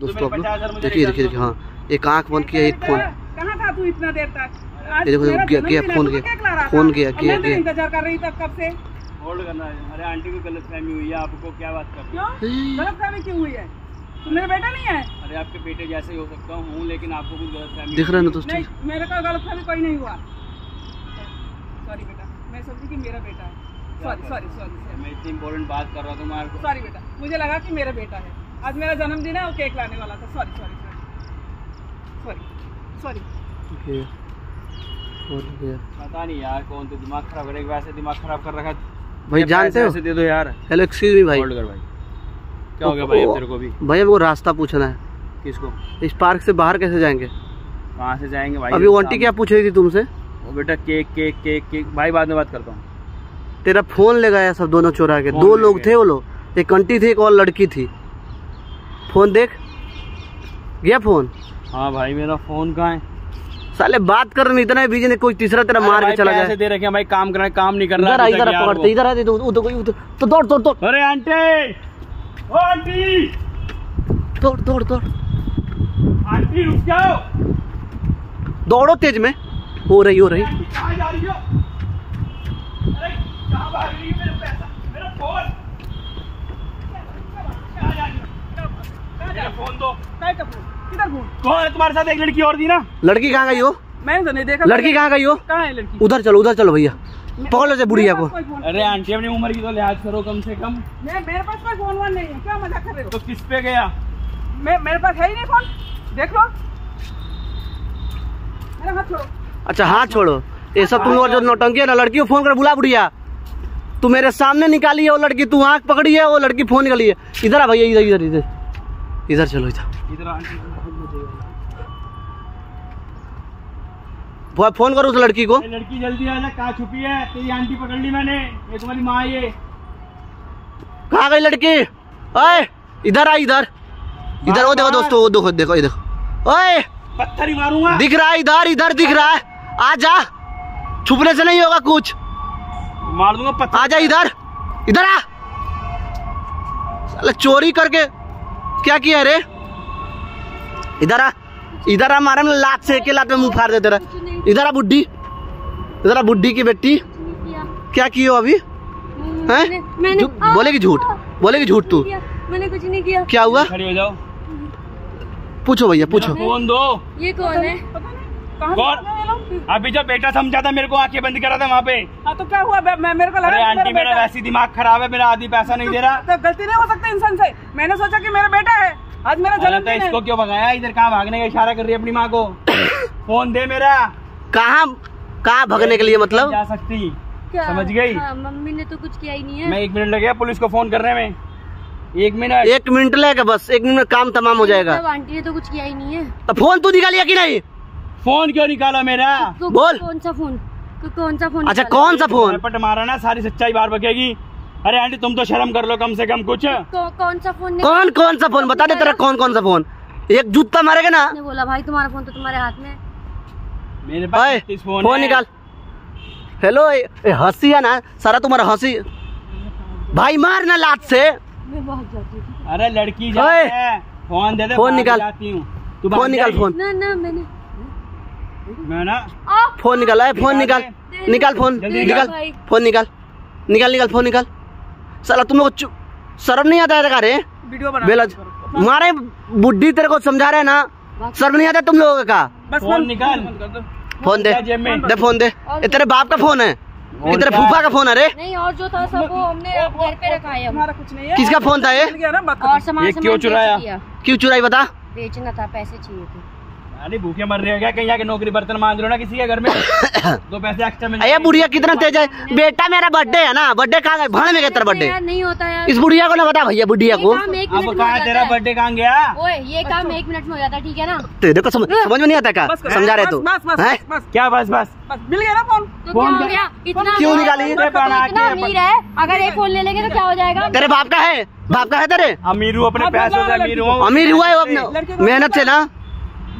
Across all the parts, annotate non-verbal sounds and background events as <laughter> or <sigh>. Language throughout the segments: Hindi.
दोस्तों आप लोग देखिए देखिए देखिए हाँ एक आँख बंद किया एक फ़ोन। कहाँ था तू इतना देर तक? ये देखो, गया- गया, फ़ोन गया, फ़ोन गया, गया, तो गया। इंतज़ार कर रही था कब से? होल्ड करना है। अरे आंटी को गलत फहमी हुई है आपको क्या बात कर रही क्यों? गलत फहमी क्यों हुई है? मेरा बेटा नहीं है? अरे आपके बेटे जैसे ही हो सकता हूँ लेकिन आपको कुछ गलत फहमी दिख रहा है ना दोस्तों? मेरे को गलत फहमी कोई नहीं हुआ। सॉरी बेटा मैं समझी कि मेरा बेटा है। सॉरी सॉरी सॉरी मैं इतनी इंपॉर्टेंट बात कर रहा था सॉरी बेटा मुझे लगा कि मेरा बेटा है। आज मेरा जन्मदिन है वो केक लाने वाला था। सॉरी सॉरी सॉरी सॉरी गया। पता नहीं यार कौन तो दिमाग खराब करेगा वैसे दिमाग खराब कर रखा भाई जानते हो? दे दो यार। हेलो एक्सक्यूज मी भाई। होल्ड कर भाई। क्या हो गया भाई तेरे को भी? भैया वो रास्ता पूछना है। किसको? इस पार्क से बाहर कैसे जाएँगे? कहाँ से जाएँगे भाई? अभी वो आंटी क्या पूछ रही थी तुमसे? वो बेटा केक केक केक केक। भाई बाद में बात करता हूँ। तेरा फ़ोन ले गया सब दोनों चोरा के। दो लोग थे वो लोग। एक आंटी थी एक और लड़की थी। फ़ोन देख। गया फ़ोन? हाँ भाई मेरा फ़ोन कहाँ है? साले बात कर रहे इतना बिज़ी ने कोई तीसरा तेरा मार के चला जाए। दे रखे भाई काम करना काम नहीं कर रहा इधर इधर पकड़ते इधर आ तो उधर उधर तो दौड़ दौड़ दौड़। अरे आंटी! ओ आंटी! दौड़ दौड़ दौड़। आंटी रुक जाओ! दौड़ो तेज में। हो रही हो रही। कहाँ जा रही हो? अरे कहाँ भाग रही है मेरा पैसा? मेरा फ़ोन कहाँ जा रही हो मेरा फ़ोन दो? किधर फ़ोन? कौन है तुम्हारे साथ? एक लड़की और थी ना। लड़की कहाँ गई हो? मैंने तो नहीं देखा। लड़की कहाँ गई हो? कहाँ है लड़की? उधर चलो उधर चलो भैया। पकड़ लो से बुढ़िया को। अरे आंटी अपनी उम्र की तो लिहाज करो कम से कम। मैं मेरे पास कोई फ़ोन वोन नहीं है। क्या मज़ाक कर रहे हो? तो किस पे गया? मैं मेरे पास है ही नहीं फ़ोन। देख लो। मेरा हाथ छोड़ो। अच्छा हाथ छोड़ो। ये सब तुम और जो नौटंकी है ना लड़की को फ़ोन कर बुला बुढ़िया। तू मेरे सामने निकाली है वो लड़की तू आँख पकड़ी है वो लड़की फ़ोन निकाली है। इधर आ भैया इधर इधर इधर। इधर चलो इधर। इधर फ़ोन करो उस लड़की को। लड़की जल्दी आ जा कहाँ छुपी है? तेरी आंटी पकड़ ली मैंने। ये तुम्हारी माँ ये। कहाँ गई लड़की? ओए इधर आ इधर। इधर वो देखो दोस्तों वो देखो देखो देखो। ओए पत्थर ही मारूँगा। दिख रहा है इधर इधर दिख रहा है। आ जा। छुपने से नहीं होगा कुछ। मार दूँगा पत्थर। आ जा इधर। इधर आ। चोरी करके क्या किया अरे इधर आ इधर आ मारे में लात से एक लात में मुँह फाड़ देते तेरा। इधर आ बुढ़ी इधर आ बुड्ढी की बेटी। क्या की हो अभी? हैं? बोलेगी झूठ बोलेगी झूठ तू। मैंने कुछ नहीं किया। क्या हुआ? खड़ी हो जाओ। पूछो भैया पूछो। कौन दो ये कौन है? कौन? आ? अभी जब बेटा समझा था मेरे को आँखें बंद करा था वहाँ पे। हाँ तो क्या हुआ? मैं मेरे को लगा अरे आंटी मेरा वैसे दिमाग खराब है मेरा आधी पैसा नहीं दे रहा। तो गलती नहीं हो सकता इंसान से? मैंने सोचा कि मेरा बेटा है। आज मेरा अरे तो जन्मदिन है। इसको क्यों भगाया? इधर कहाँ भागने का इशारा कर रही है अपनी माँ को? <coughs> फ़ोन दे मेरा। कहाँ कहाँ भगने के लिए मतलब? जा सकती। समझ गई? हाँ, मम्मी ने तो कुछ किया ही नहीं है। मैं एक मिनट लगे पुलिस को फ़ोन करने में। एक मिनट। एक मिनट लेगा बस। एक मिनट काम तमाम हो जाएगा। मतलब आंटी ने तो कुछ किया ही नहीं है। तो फ़ोन तू निकालिया कि नहीं? फ़ोन क्यों निकाला मेरा? बोल। कौन सा फ़ोन? कौन सा फ़ोन अच्छा कौन सा फ़ोन? पट मारा ना सारी सच्चाई बाहर बकेगी। अरे आंटी तुम तो शर्म कर लो कम से कम कुछ। कौन सा फ़ोन कौन कौन सा फ़ोन? बता दे तेरा कौन कौन सा फ़ोन? एक जूता मारेगा ना? बोला भाई तुम्हारा फ़ोन तो तुम्हारे हाथ में मेरे पास फ़ोन फ़ोन निकाल। हेलो हँसी है ना? सारा तुम्हारा हँसी। भाई मार ना लात से। मैं भाग जाती अरे लड़की है। फ़ोन दे दे फ़ोन निकाल। हूँ। तू फ़ोन निकाल फ़ोन। ना ना मैंने फ़ोन निकाल है फ़ोन निकाल निकाल फ़ोन निकाल फ़ोन निकाल निकाल निकाल फ़ोन निकाल। साला तुम लोग शर्म नहीं आता है रे बेलज मारे बुढ़ी तेरे को समझा रहे ना? शर्म नहीं आता तुम लोगों का? बस फ़ोन निकाल। फ़ोन दे? दे फ़ोन दे। ये तेरे बाप का फ़ोन है। ये तेरे फूफा का फ़ोन है रे। नहीं और जो था सब वो हमने घर पे रखा है हम तुम्हारा कुछ नहीं है। किसका फ़ोन था ये? और सामान क्यों चुराया? क्यों चुराई बता? बेचना था पैसे चाहिए थे। अरे भूखे मर रहे हो क्या? कहीं जाके नौकरी बर्तन मांग रहे हो ना किसी के घर में। <coughs> दो पैसे एक्स्ट्रा मिल अरे बुढ़िया कितना तेज है। बेटा मेरा बर्थडे है ना। बर्थडे कहाँ गए भाड़ में गया तेरा बर्थडे नहीं होता है इस बुढ़िया को ना बता भैया बुढ़िया को। अब कहा तेरा बर्थडे कहाँ गया? ओए ये काम एक मिनट में हो जाता है ठीक है ना? तेरे को समझ समझ में नहीं आता क्या? समझा रहे तू। बस बस? बस क्या बस बस? बस मिल गया ना फ़ोन फ़ोन क्या हो दे- गया इतना क्यों निकाली? इतना अमीर है। अगर एक फ़ोन ले लेंगे तो क्या हो जाएगा? तेरे बाप का है? बाप का है तेरे? अमीर हूँ अपने पैसों से अमीर हूँ। अमीर हुआ है मेहनत से ना?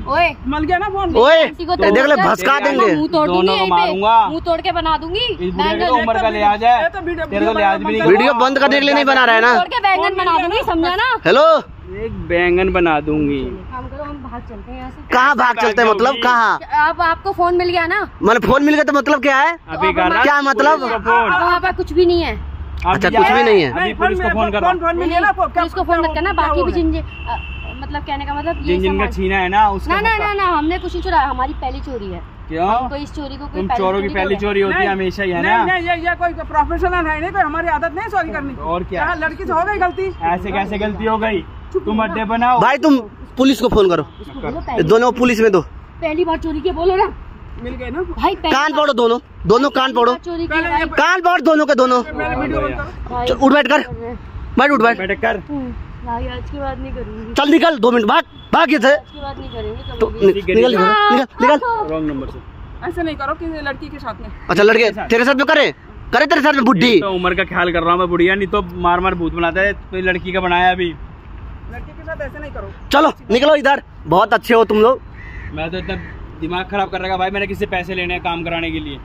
ओए। मिल गया ना फ़ोन? ओए। को ये देख ले भसका देंगे। मुँह तोड़ दूँगी दोनों को मारूँगा। मुँह तोड़ के बना दूँगी। बैंगन तो उम्र का लिहाज है तो तेरे को वीडियो लिहाज भी नहीं वीडियो बंद करने के लिए नहीं बना रहा है ना। तोड़ के बैंगन बना दूँगी समझा ना? हेलो? एक बैंगन बना दूँगी। काम करो हम भाग चलते हैं यहाँ से। कहाँ भाग चलते हैं? मतलब कहाँ? अब आपको फ़ोन मिल गया ना? मैंने फ़ोन मिल गया तो मतलब क्या है? अभी रहा क्या मतलब? वहाँ पर कुछ भी नहीं है। अच्छा, कुछ भी नहीं है। अभी पुलिस को फ़ोन कर। रहा फ़ोन फ़ोन ना फोन- क्या- पुलिस को फ़ोन मत करना बाकी भी जिन- मतलब कहने का मतलब ये जिन जिन छीना है ना उसका ना ना ना ना हमने कुछ नहीं चुराया हमारी पहली चोरी है। क्यों? कोई इस चोरी को कोई तुम चोरों की पहली चोरी होती है हमेशा ही है ना? नहीं ये ये कोई प्रोफेशनल है नहीं कोई हमारी आदत नहीं चोरी करने की। और क्या? लड़की से हो गई गलती। ऐसे कैसे गलती हो गई? तुम अड्डे बनाओ। भाई तुम पुलिस को फ़ोन करो। दोनों पुलिस में दो। पहली बार चोरी के बोलो ना। मिल गए ना? भाई कान पकड़ो दोनों। दोनों कान ये- कान पकड़ दोनों के दोनों। उठ बैठ कर। बैठ उठ बैठ। बैठक कर। आज के बाद नहीं करूँगी। चल निकल दो मिनट भाग भाग ये थे आज नहीं करेंगे तो नि- निकल निकल निकल रॉन्ग नंबर से ऐसे नहीं करो किसी लड़की के साथ में। अच्छा लड़के तेरे साथ में करे? करे तेरे साथ में बुढ़ी? तो उम्र का ख्याल कर रहा हूँ मैं बुढ़िया नहीं तो मार मार भूत बनाता है कोई लड़की का बनाया अभी। लड़की के साथ ऐसे नहीं करो। चलो निकलो इधर। बहुत अच्छे हो तुम लोग। मैं तो इतना दिमाग खराब कर रखा भाई मैंने किसी से पैसे लेने काम कराने के लिए?